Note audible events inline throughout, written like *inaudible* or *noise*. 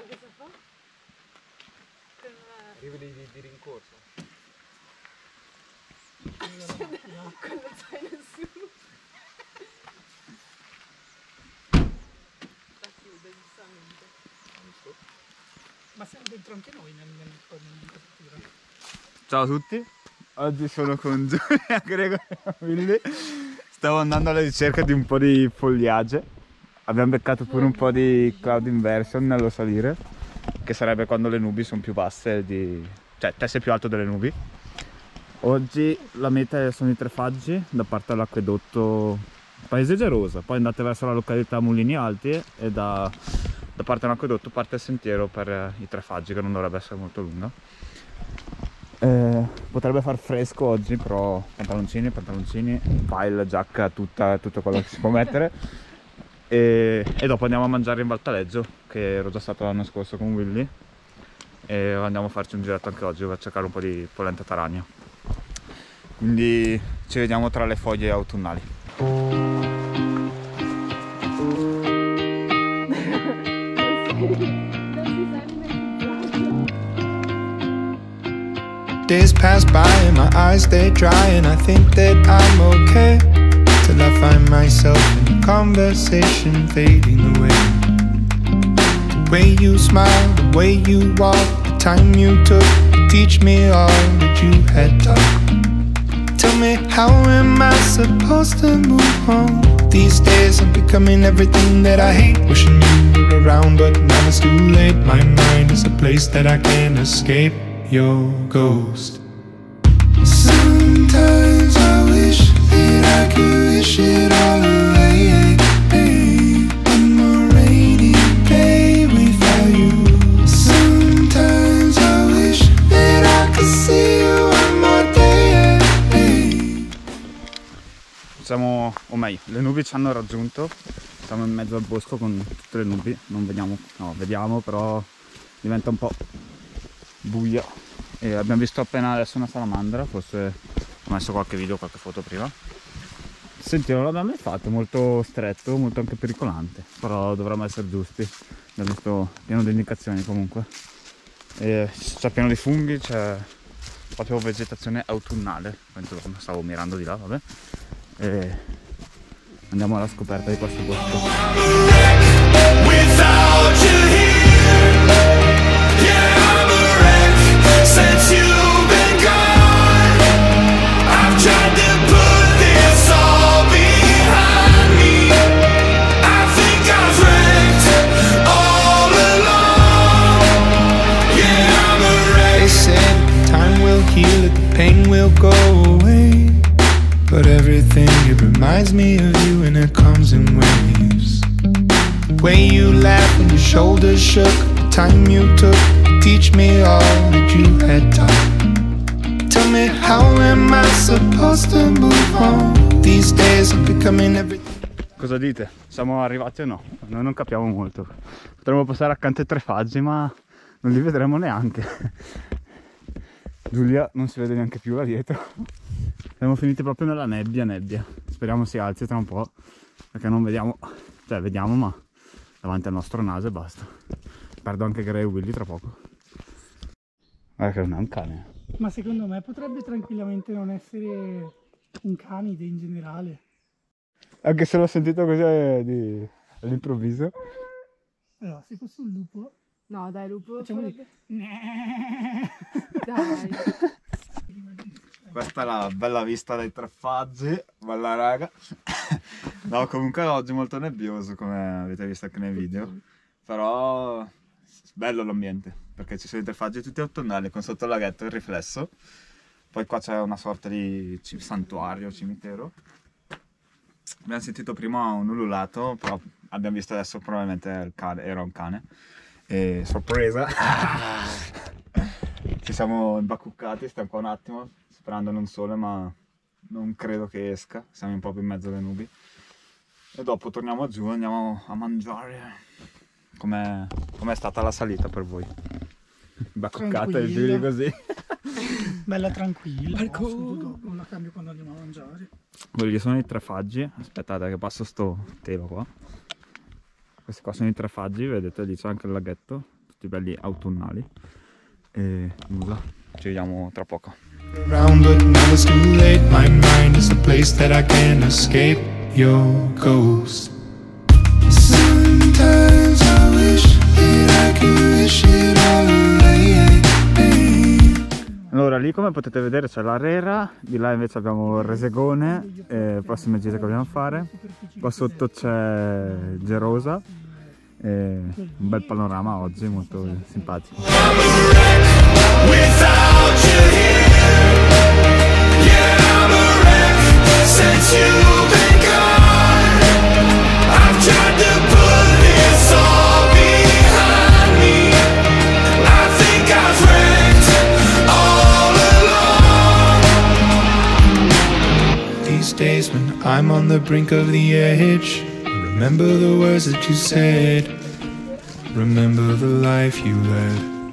cosa fa? Con, eh, Arrivi di, di rincorsa. con lo zaino su. La chiude giustamente. Ma siamo dentro anche noi nel, nel, nell'inquadratura. Ciao a tutti, oggi sono con Giulia *laughs* Gregorio. Stavo andando alla ricerca di un po' di fogliage. Abbiamo beccato pure un po' di cloud inversion nello salire, che sarebbe quando le nubi sono più basse, di... cioè te sei più alto delle nubi. Oggi la meta sono i tre faggi da parte dell'acquedotto Paese Gerosa, poi andate verso la località Mulini Alti e da, da parte dell'acquedotto parte il sentiero per eh, i tre faggi che non dovrebbe essere molto lungo. Eh, potrebbe far fresco oggi, però pantaloncini, pantaloncini, pile, giacca, tutta, tutto quello che si può mettere. E, e dopo andiamo a mangiare in Valtaleggio, che ero già stato l'anno scorso con Willy. E andiamo a farci un giretto anche oggi per cercare un po' di polenta taragna. Quindi ci vediamo tra le foglie autunnali. Days pass by and my eyes they dry and I think that I'm okay Till I find myself in a conversation fading away. The way you smile, the way you walk, the time you took to teach me all that you had taught. Tell me how am I supposed to move on? These days I'm becoming everything that I hate Wishing you were around but now it's too late. My mind is a place that I can't escape. Your ghost Siamo, o meglio, le nubi ci hanno raggiunto. Siamo in mezzo al bosco con tutte le nubi. Non vediamo, no, vediamo, però diventa un po' buio. E abbiamo visto appena adesso una salamandra, forse ho messo qualche video, qualche foto prima. Sentiero l'abbiamo fatto, molto stretto, molto anche pericolante, però dovremmo essere giusti. Abbiamo visto pieno di indicazioni comunque. C'è pieno di funghi, c'è proprio vegetazione autunnale. Stavo mirando di là, vabbè. E andiamo alla scoperta di questo bosco. Laughed when your shoulders shook, the time you took to teach me all that you had taught. Tell me, how am I supposed to move on? These days I'm becoming everything. Cosa dite? Siamo arrivati o no? Noi non capiamo molto. Potremmo passare accanto ai tre faggi, ma non li vedremo neanche. Giulia non si vede neanche più là dietro. Siamo finiti proprio nella nebbia, nebbia. Speriamo si alzi tra un po', perché non vediamo, cioè vediamo ma davanti al nostro naso e basta. Perdo anche Gray e Willy tra poco. Guarda che non è un cane. Ma secondo me potrebbe tranquillamente non essere un canide in generale. Anche se l'ho sentito così eh, di- all'improvviso. Allora, se fosse un lupo, No, dai, lupo. facciamo di... farebbe- *laughs* Dai. Questa è la bella vista dei tre faggi, bella raga. No, comunque oggi molto nebbioso come avete visto anche nei video. Però bello l'ambiente, perché ci sono i tre faggi tutti autunnali con sotto il laghetto il riflesso. Poi qua c'è una sorta di santuario, cimitero. Abbiamo sentito prima un ululato, però abbiamo visto adesso probabilmente il cane- era un cane. E sorpresa! *laughs* Ci siamo imbacuccati, stiamo qua un attimo, sperando non sole, ma non credo che esca. Siamo proprio in mezzo alle nubi. E dopo torniamo giù e andiamo a mangiare. Com'è, com'è stata la salita per voi? Imbacuccata e giri così. *laughs* bella tranquilla. Marco. no, dopo la cambio quando andiamo a mangiare. Quelli sono i tre faggi. Aspettate che passo sto telo qua. Questi qua sono i tre faggi, vedete lì c'è anche il laghetto. tutti belli autunnali. E nulla, ci vediamo tra poco. Allora, lì come potete vedere c'è l'Arera, di là invece abbiamo il Resegone, eh, prossime gite che dobbiamo fare. Qua sotto c'è Gerosa, e un bel panorama oggi, molto simpatico. I'm on the brink of the edge, remember the words that you said. Remember the life you led.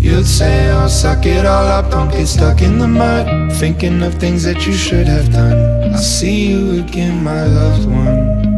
You'd say, oh, suck it all up, don't get stuck in the mud. Thinking of things that you should have done. I'll see you again, my loved one.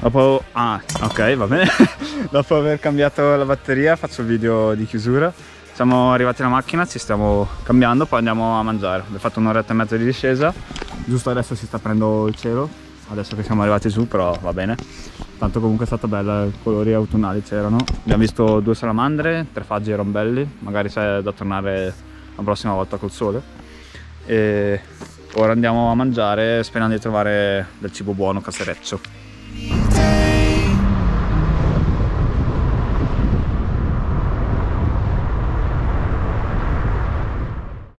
Dopo... Ah, ok, va bene. *laughs* Dopo aver cambiato la batteria faccio il video di chiusura. Siamo arrivati alla macchina, ci stiamo cambiando, poi andiamo a mangiare. Abbiamo fatto un'oretta e mezza di discesa. Giusto adesso si sta aprendo il cielo, adesso che siamo arrivati su, però va bene. Tanto comunque è stata bella, i colori autunnali c'erano. Abbiamo visto due salamandre, tre faggi rombelli, magari c'è da tornare la prossima volta col sole. E ora andiamo a mangiare sperando di trovare del cibo buono casereccio.